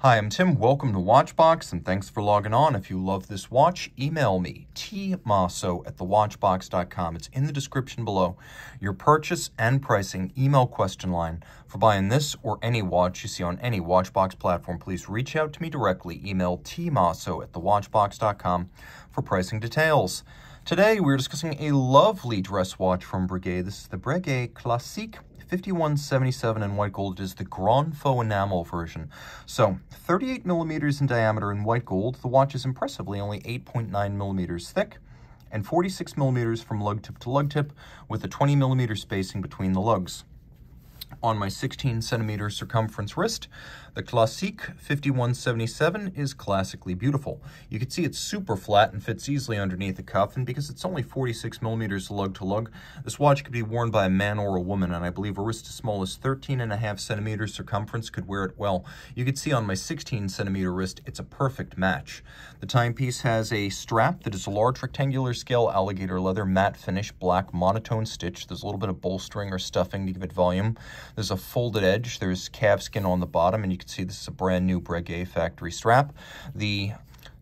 Hi, I'm Tim. Welcome to Watchbox, and thanks for logging on. If you love this watch, email me, tmosso at thewatchbox.com. It's in the description below. Your purchase and pricing email question line for buying this or any watch you see on any Watchbox platform. Please reach out to me directly. Email tmosso at thewatchbox.com for pricing details. Today, we're discussing a lovely dress watch from Breguet. This is the Breguet Classique 5177 in white gold is the Grand Feu enamel version. So 38 millimeters in diameter in white gold. The watch is impressively only 8.9 millimeters thick and 46 millimeters from lug tip to lug tip with a 20 millimeter spacing between the lugs on my 16 centimeter circumference wrist. The Classique 5177 is classically beautiful. You can see it's super flat and fits easily underneath the cuff, and because it's only 46 millimeters lug to lug, this watch could be worn by a man or a woman, and I believe a wrist as small as 13 and a half centimeters circumference could wear it well. You can see on my 16 centimeter wrist, it's a perfect match. The timepiece has a strap that is a large rectangular scale alligator leather matte finish, black monotone stitch. There's a little bit of bolstering or stuffing to give it volume. There's a folded edge. There's calfskin on the bottom, and you can see this is a brand new Breguet factory strap. The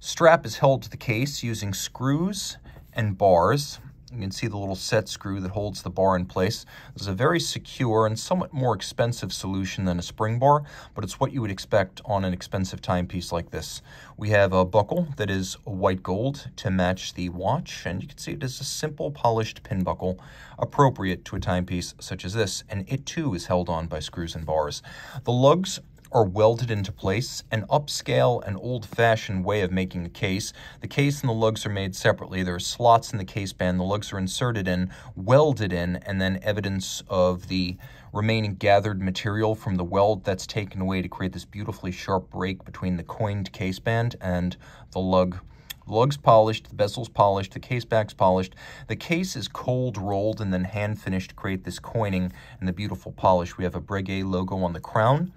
strap is held to the case using screws and bars. You can see the little set screw that holds the bar in place. This is a very secure and somewhat more expensive solution than a spring bar, but it's what you would expect on an expensive timepiece like this. We have a buckle that is white gold to match the watch, and you can see it is a simple polished pin buckle appropriate to a timepiece such as this, and it too is held on by screws and bars. The lugs are welded into place, an upscale and old-fashioned way of making a case. The case and the lugs are made separately. There are slots in the case band. The lugs are inserted in, welded in, and then evidence of the remaining gathered material from the weld that's taken away to create this beautifully sharp break between the coined case band and the lug. The lug's polished, the bezel's polished, the case back's polished. The case is cold rolled and then hand finished to create this coining and the beautiful polish. We have a Breguet logo on the crown.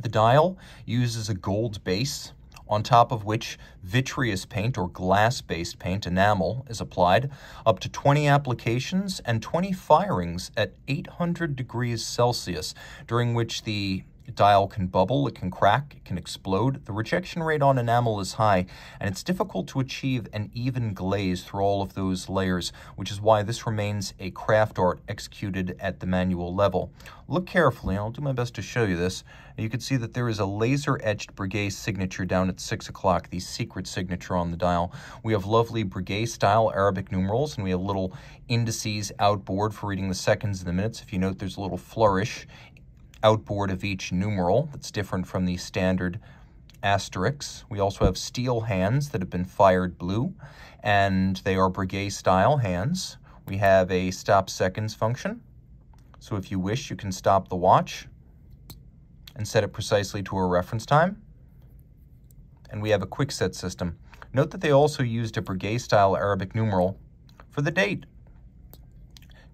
The dial uses a gold base on top of which vitreous paint or glass-based paint enamel is applied, up to 20 applications and 20 firings at 800 degrees Celsius, during which the dial can bubble, it can crack, it can explode. The rejection rate on enamel is high, and it's difficult to achieve an even glaze through all of those layers, which is why this remains a craft art executed at the manual level. Look carefully, I'll do my best to show you this. You can see that there is a laser-etched Breguet signature down at 6 o'clock, the secret signature on the dial. We have lovely Breguet-style Arabic numerals, and we have little indices outboard for reading the seconds and the minutes. If you note, there's a little flourish outboard of each numeral that's different from the standard asterisks. We also have steel hands that have been fired blue, and they are Breguet style hands. We have a stop seconds function. So if you wish, you can stop the watch and set it precisely to a reference time. And we have a quick set system. Note that they also used a Breguet style Arabic numeral for the date.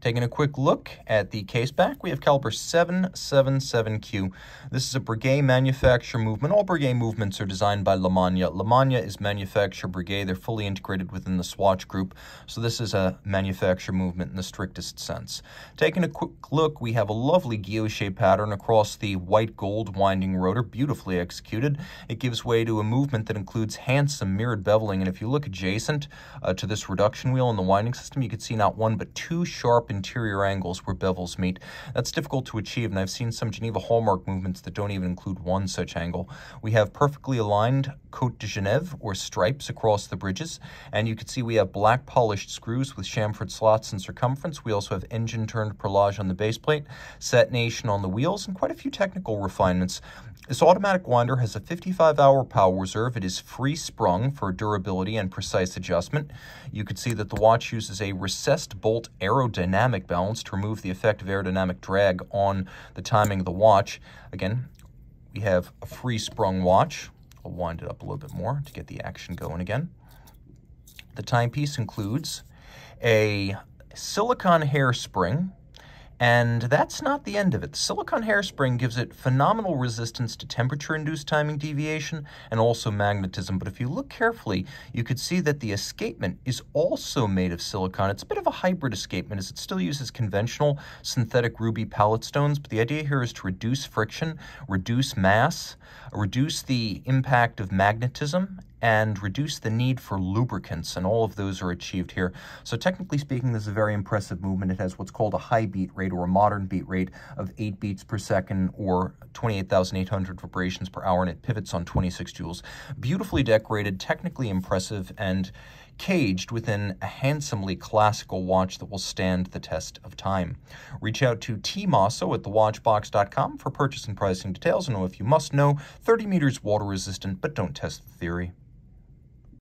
Taking a quick look at the case back, we have caliber 777Q. This is a Breguet manufacture movement. All Breguet movements are designed by Lemania. Lemania is manufacture Breguet. They're fully integrated within the Swatch group, so this is a manufacture movement in the strictest sense. Taking a quick look, we have a lovely guilloche pattern across the white gold winding rotor, beautifully executed. It gives way to a movement that includes handsome mirrored beveling, and if you look adjacent uh, to this reduction wheel in the winding system, you can see not one but two sharp interior angles where bevels meet. That's difficult to achieve, and I've seen some Geneva hallmark movements that don't even include one such angle. We have perfectly aligned Cote de Genève, or stripes, across the bridges, and you can see we have black polished screws with chamfered slots in circumference. We also have engine-turned perlage on the base plate, setnation on the wheels, and quite a few technical refinements. This automatic winder has a 55-hour power reserve. It is free-sprung for durability and precise adjustment. You can see that the watch uses a recessed bolt aerodynamic balance to remove the effect of aerodynamic drag on the timing of the watch. Again, we have a free-sprung watch. I'll wind it up a little bit more to get the action going again. The timepiece includes a silicone hairspring And that's not the end of it. The silicone hairspring gives it phenomenal resistance to temperature-induced timing deviation and also magnetism. But if you look carefully, you could see that the escapement is also made of silicon. It's a bit of a hybrid escapement as it still uses conventional synthetic ruby pallet stones, but the idea here is to reduce friction, reduce mass, reduce the impact of magnetism, and reduce the need for lubricants, and all of those are achieved here. So technically speaking, this is a very impressive movement. It has what's called a high beat rate or a modern beat rate of 8 beats per second or 28,800 vibrations per hour, and it pivots on 26 jewels. Beautifully decorated, technically impressive, and caged within a handsomely classical watch that will stand the test of time. Reach out to tmosso at thewatchbox.com for purchase and pricing details. And if you must know, 30 meters water resistant, but don't test the theory.